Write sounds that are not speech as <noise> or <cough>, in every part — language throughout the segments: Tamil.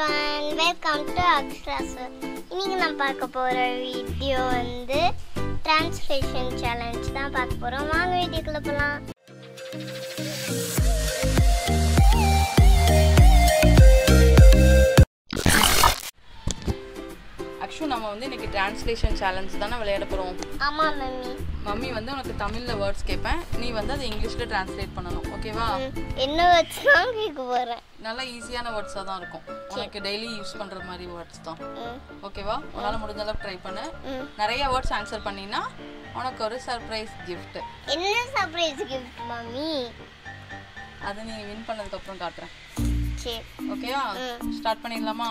எவ்ரிவன் வெல்கம் டு அக்ஸ்ட்ராஸ் இன்னைக்கு நான் பார்க்க போகிற வீடியோ வந்து டிரான்ஸ்லேஷன் சேலஞ்ச் தான் பார்க்க போகிறோம் வாங்க வீடியோக்குள்ள போகலாம் நம்ம வந்து இன்னைக்கு டிரான்ஸ்லேஷன் சேலஞ்ச் தானே விளையாட போகிறோம் ஆமாம் மம்மி மம்மி வந்து உனக்கு தமிழில் வேர்ட்ஸ் கேட்பேன். நீ வந்து அதை இங்கிலீஷில் டிரான்ஸ்லேட் பண்ணணும். ஓகேவா என்ன தான் கேட்க போகிறேன் நல்லா ஈஸியான வேர்ட்ஸாக தான் இருக்கும். உனக்கு டெய்லி யூஸ் பண்ணுற மாதிரி வேர்ட்ஸ் தான். ஓகேவா உன்னால் முடிஞ்ச அளவுக்கு ட்ரை பண்ணு. நிறைய வேர்ட்ஸ் ஆன்சர் பண்ணினா உனக்கு ஒரு சர்ப்ரைஸ் gift. என்ன சர்ப்ரைஸ் கிஃப்ட் மம்மி? அதை நீ வின் பண்ணதுக்கப்புறம் காட்டுறேன். சரி. ஓகேவா ஸ்டார்ட் பண்ணிடலாமா.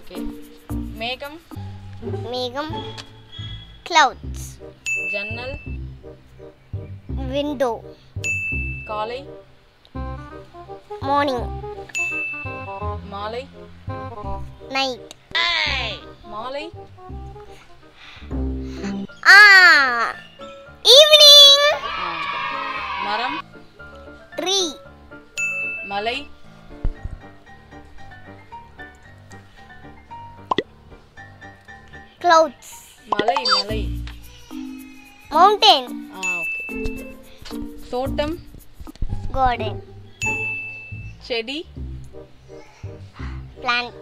ஓகே மேகம் மேகம் கிளவுட்ஸ் ஜன்னல் விண்டோ காலை மார்னிங் மாலை நைட் மாலை. ஆ ஈவினிங் மரம் ட்ரீ மலை. Clouds. மலை மலை. Mountain. ஆ ஓகே தோட்டம். Garden. செடி. Plant.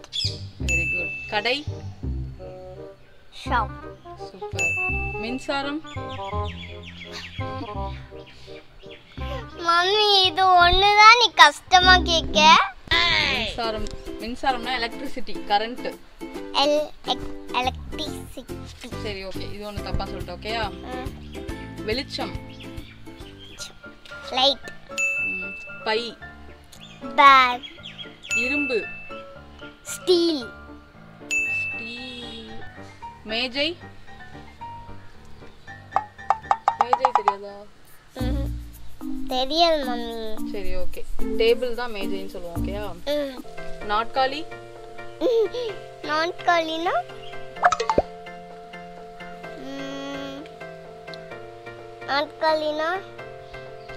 வெரி குட் கடை. Shop. சூப்பர் மின்சாரம். மம்மி இது ஒண்ணுதான் நீ கஷ்டமா கேட்க. மின்சாரம். மின்சாரம்னா எலக்ட்ரிசிட்டி கரண்ட் எல் எலக்ட்ரிசிட்டி சரி ஓகே இது ஒன்று தப்பா சொல்லிட்டேன் ஓகேயா வெளிச்சம். லைட் பை. பேக் இரும்பு. ஸ்டீல் ஸ்டீல் மேஜை. மேஜை தெரியாதா? தெரியாது மம்மி. சரி ஓகே டேபிள் தான் மேஜைன்னு சொல்லுவோம் ஓகேயா நாட்காலி நாட்காலினா நாட்காலினா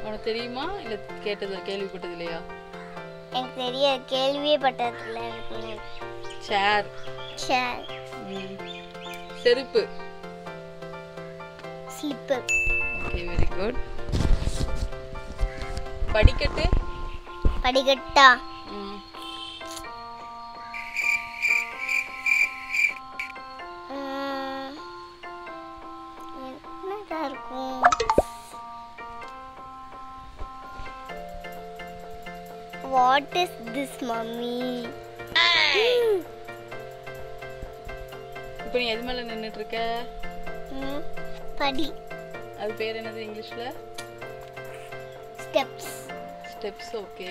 உனக்கு தெரியுமா? இல்லை கேட்டது கேள்விப்பட்டது இல்லையா? எனக்கு தெரிய கேள்வியே பட்டதில்ல எனக்கு சேர் சேர் செருப்பு. ஸ்லிப்பர் ஓகே வெரி குட் படிக்கட்டு? படிக்கட்டா? வாட் இஸ் திஸ் மம்மி இப்போ நீ எது மேலே நின்றுட்டு இருக்க படி. அது பேர் என்னது இங்கிலீஷில்? ஸ்டெப்ஸ் ஸ்டெப்ஸ் ஓகே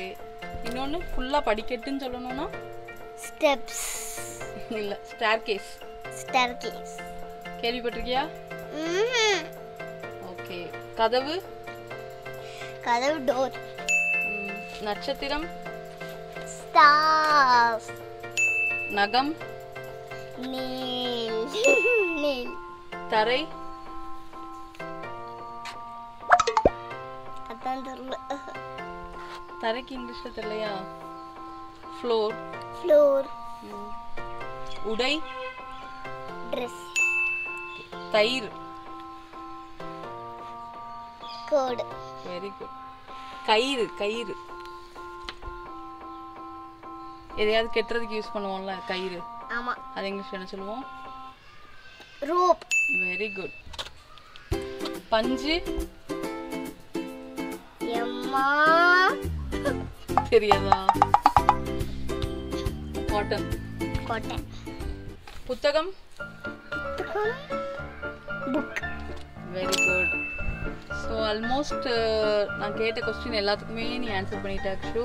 இன்னொன்று ஃபுல்லாக படிக்கட்டுன்னு சொல்லணும்னா? ஸ்டெப்ஸ் இல்லை ஸ்டார் கேஸ் ஸ்டேர்கேஸ் கேள்விப்பட்டிருக்கியா ஓகே கதவு? கதவு டோர் நட்சத்திரம்? ஸ்டார்ஸ் நகம்? நேல் நேல் <laughs> தரை? அதான் தெரியல. தரைக்கு இங்கிலீஷில் தெரியலையா? ஃப்ளோர் ஃப்ளோர் உடை? ட்ரெஸ் தயிர். கோடு வெரி குட் கயிறு கயிறு. எதையாவது கெட்டுறதுக்கு யூஸ் பண்ணுவோம்ல கயிறு. ஆமாம் அது இங்கிலீஷ் என்ன சொல்லுவோம்? ரோப் வெரி குட் பஞ்சு. எம்மா. தெரியாதா? காட்டன் கோட்டை புத்தகம். Book very good so almost நான் கேட்ட கொஸ்டின் எல்லாத்துக்குமே நீ ஆன்சர் பண்ணிட்ட அக்ஷு.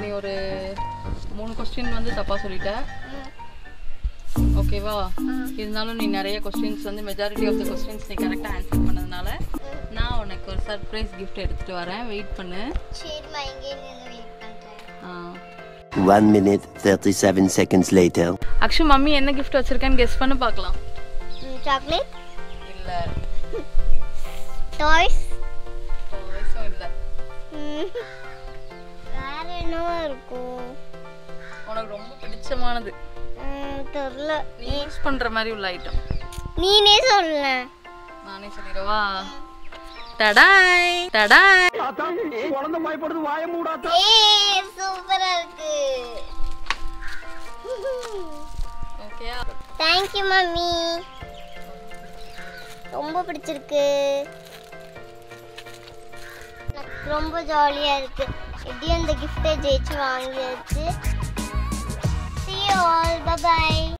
நீ ஒரு மூணு கொஸ்டின் வந்து தப்பாக சொல்லிட்ட. ஓகேவா இருந்தாலும் நீ நிறைய கொஸ்டின்ஸ் வந்து மெஜாரிட்டி ஆஃப் த கொஸ்டின்ஸ் நீ கரெக்டாக ஆன்சர் பண்ணதுனால நான் உனக்கு ஒரு சர்ப்ரைஸ் கிஃப்ட் எடுத்துகிட்டு வரேன். வெயிட் பண்ணு. ஆ. One minute, 37 seconds later. Akshu mummy என்ன கிஃப்ட் வச்சிருக்கேன்னு கெஸ் பண்ணி பார்க்கலாம். சாக்லேட் இல்லை. டாய்ஸ் ம், தெரியல நீ யூஸ் பண்ற மாதிரி உள்ள ஐட்டம் நீனே சொல்ல. நானே சொல்லிடவா? தடாய் தடாய் ஏய் சூப்பரா இருக்கு. ஓகேயா தேங்க்யூ மம்மி. ரொம்ப பிடிச்சிருக்கு. ரொம்ப ஜாலியா இருக்கு. எப்படியும் அந்த கிஃப்டை ஜெயிச்சு வாங்கியாச்சு. all. Bye-bye.